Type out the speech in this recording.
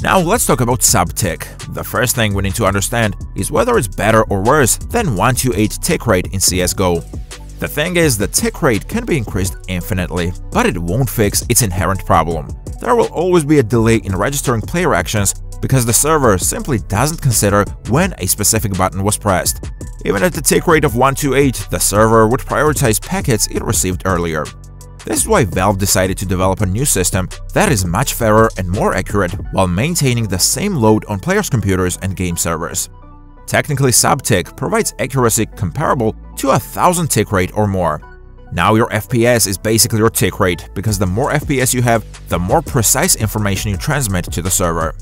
Now let's talk about subtick. The first thing we need to understand is whether it's better or worse than 128 tick rate in CSGO. The thing is, the tick rate can be increased infinitely, but it won't fix its inherent problem. There will always be a delay in registering player actions because the server simply doesn't consider when a specific button was pressed. Even at the tick rate of 128, the server would prioritize packets it received earlier. This is why Valve decided to develop a new system that is much fairer and more accurate while maintaining the same load on players' computers and game servers. Technically, subtick provides accuracy comparable to a 1000 tick rate or more. Now your FPS is basically your tick rate, because the more FPS you have, the more precise information you transmit to the server.